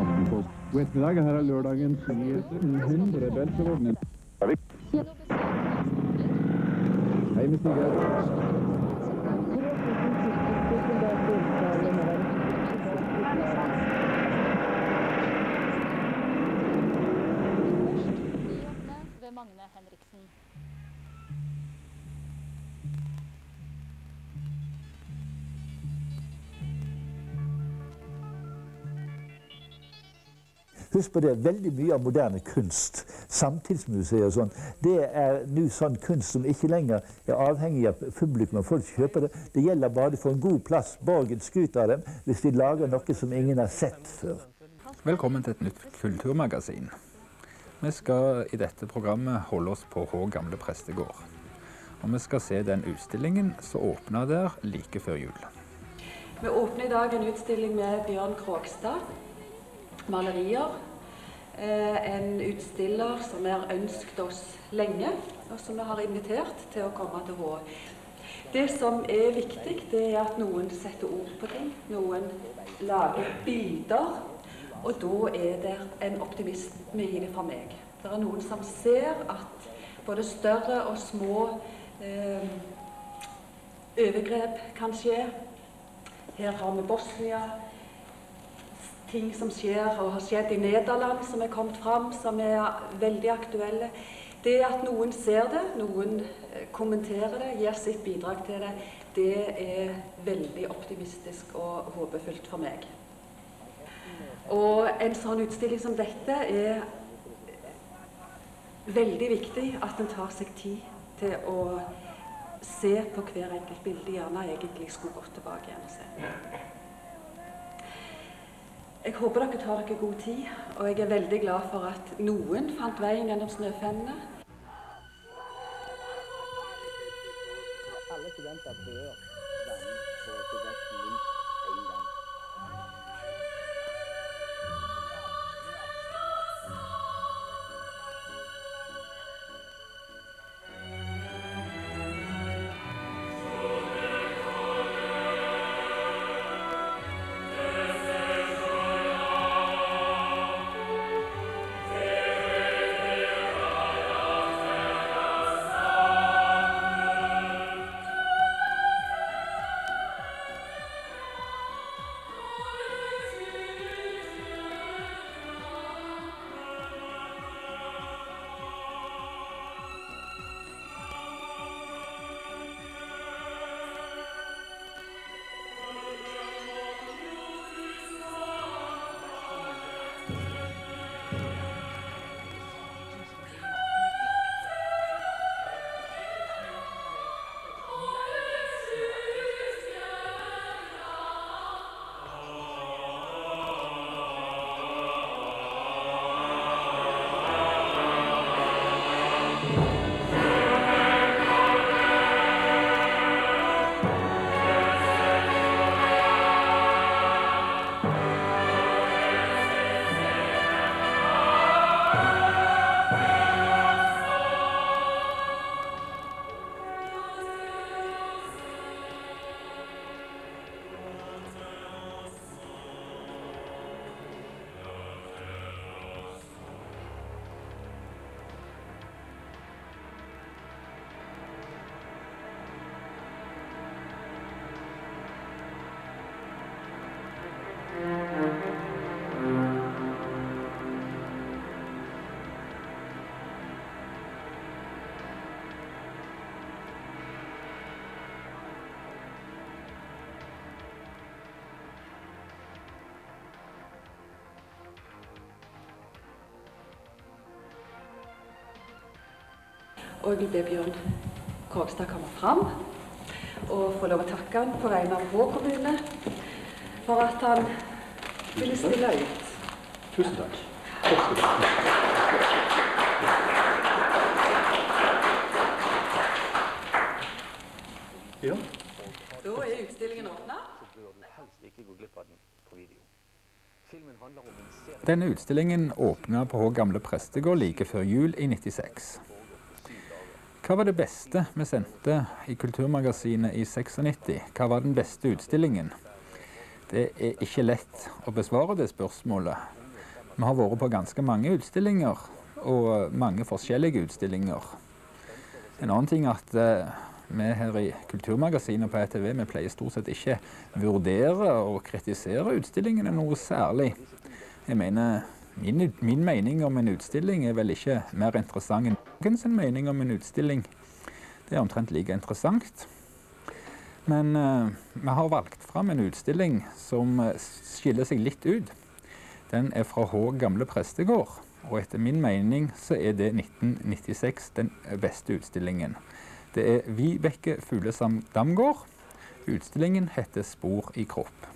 Aftenpost. God ettermiddag. Her er lørdagens nyheter. 100 beltevogner. Hei, med Sigurd. Nyhetene ved Magne Henriksen. Husk på det, veldig mye av moderne kunst, samtidsmuseer og sånn, det er nå sånn kunst som ikke lenger er avhengig av publikum og folk kjøper det. Det gjelder bare for en god plass. Borgen skryter av dem hvis de lager noe som ingen har sett før. Velkommen til et nytt kulturmagasin. Vi skal i dette programmet holde oss på Hå gamle prestegård. Og vi skal se den utstillingen som åpna der like før jul. Vi åpner i dag en utstilling med Bjørn Krogstad. Malerier. Eh, en utstiller som vi har ønsket oss lenge, og som vi har invitert til å komme til Hå. Det som er viktig, det er at noen setter ord på ting. Noen lager bilder. Og da er det en optimisme i det for meg. Det er noen som ser at både større og små eh, overgrep kan skje. Her har vi Bosnia. Ting som skjer og har skjedd i Nederland, som er kommet fram, som er veldig aktuelle. Det at noen ser det, noen eh, kommenterer det, gir sitt bidrag til det, det er veldig optimistisk og håpefullt for meg. Og en sånn utstilling som dette er veldig viktig at en tar seg tid til å se på hver enkelt bilde. Gjerne egentlig skulle gått tilbake igjen og se. Jeg håper dere tar dere god tid, og jeg er veldig glad for at noen fant veien gjennom snøfennene. Og jeg vil be Bjørn Krogstad komme fram og få lov å takke han på vegne av vår kommune for at han ville stille ut. Tusen takk. Ja. Da er utstillingen åpna. Denne utstillingen åpna på Hå gamle prestegård like før jul i 96. Hva var det beste vi sendte i Kulturmagasinet i 96? Hva var den beste utstillingen? Det er ikke lett å besvare det spørsmålet. Vi har vært på ganske mange utstillinger, og mange forskjellige utstillinger. En annen ting er at eh, vi her i Kulturmagasinet på ETV vi pleier stort sett ikke vurdere og kritisere utstillingene noe særlig. Jeg mener, min, min mening om en utstilling er vel ikke mer interessant enn noens mening om en utstilling. Det er omtrent like interessant. Men uh, vi har valgt fram en utstilling som eh, skiller seg litt ut. Den er fra H. gamle prestegård, og etter min mening så er det 1996 den beste utstillingen. Det er Vibeke Fuglesam Damgård. Utstillingen heter Spor i kropp.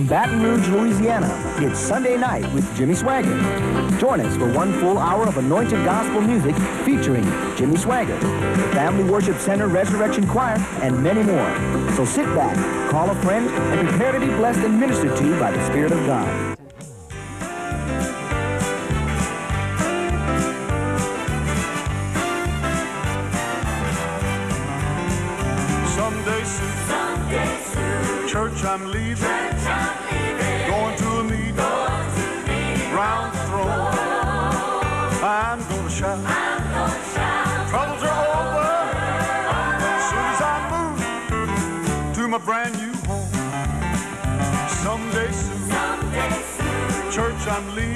From Baton Rouge, Louisiana, it's Sunday night with Jimmy Swaggart. Join us for one full hour of anointed gospel music featuring Jimmy Swaggart, Family Worship Center Resurrection Choir, and many more. So sit back, call a friend, and prepare to be blessed and ministered to by the Spirit of God. Someday soon, church I'm leaving, going to a meeting, round the throne. I'm gonna shout, troubles are over. Soon as I move to my brand new home. Someday soon, church I'm leaving,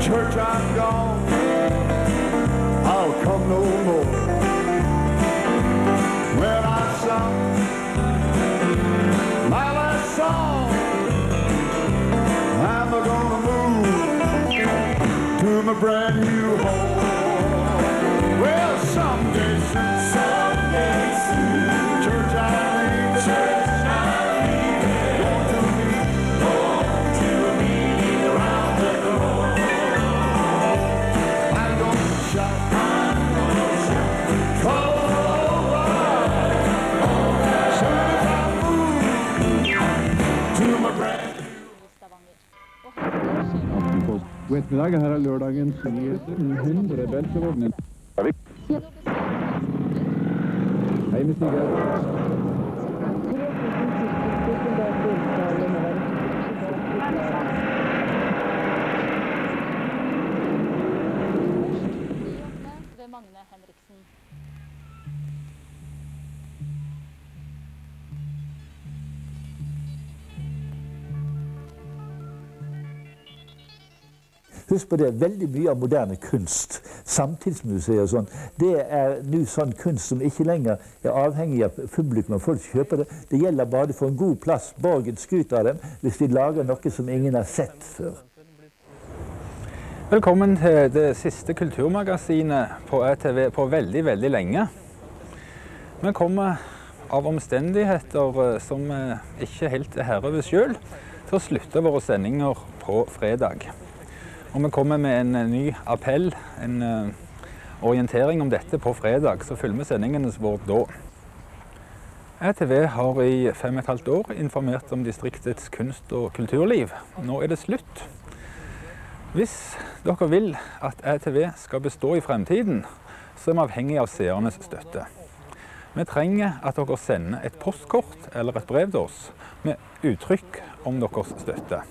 church I'm gone. I'll come no more. When I sung my last song. I'm gonna move to my brand new home. God ettermiddag, her er lørdagens nyheter. 100 beltevogner. Kjell og Hei med Sigurd. Husk på det, veldig mye av moderne kunst, samtidsmuseer og sånn, det er nå sånn kunst som ikke lenger er avhengig av publikum og folk kjøper det. Det gjelder bare for en god plass. Borgen skryter av dem hvis de lager noe som ingen har sett før. Velkommen til det siste kulturmagasinet på ETV på veldig, veldig lenge. Vi kommer av omstendigheter eh, som ikke helt er herre over sjøl, til å slutte våre sendinger på fredag. Og vi kommer med en eh, ny appell, en eh, orientering om dette på fredag, så følger vi sendingene våre da. ETV har i fem og et halvt år informert om distriktets kunst- og kulturliv. Nå er det slutt. Hvis dere vil at ETV skal bestå i fremtiden, så er vi avhengig av seernes støtte. Vi trenger at dere sender et postkort eller et brev til oss med uttrykk om deres støtte.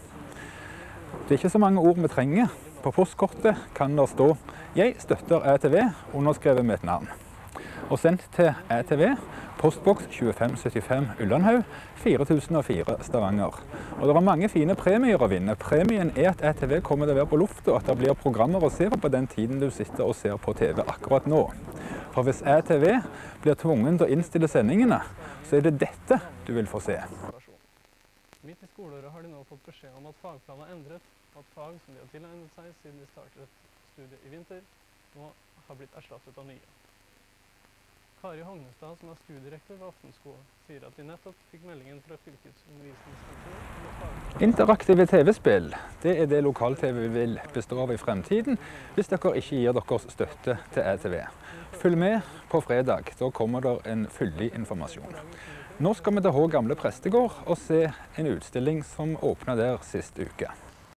Det er ikke så mange ord vi trenger. På postkortet kan det stå 'Jeg støtter ETV', underskrevet med et navn. Og sendt til ETV, postboks 2575 Ullandhaug, 4004 Stavanger. Og det er mange fine premier å vinne. Premien er at ETV kommer til å være på lufta, og at det blir programmer å se på den tiden du sitter og ser på TV akkurat nå. For hvis ETV blir tvungen til å innstille sendingene, så er det dette du vil få se. Midt i skoleåret har de nå fått beskjed om at fagplanen er endret, og at fag som de har tilegnet seg siden de startet studiet i vinter, nå har blitt erstattet av nye. Kari Hognestad, som er studierektor ved Aftenskolen, sier at de nettopp fikk meldingen fra fylkets undervisningskontor. Interaktive TV-spill det er det lokal-TV vil bestå av i fremtiden, hvis dere ikke gir deres støtte til ETV. Følg med på fredag. Da kommer der en fyldig informasjon. Nå skal vi til Hå gamle prestegård og se en utstilling som åpna der sist uke.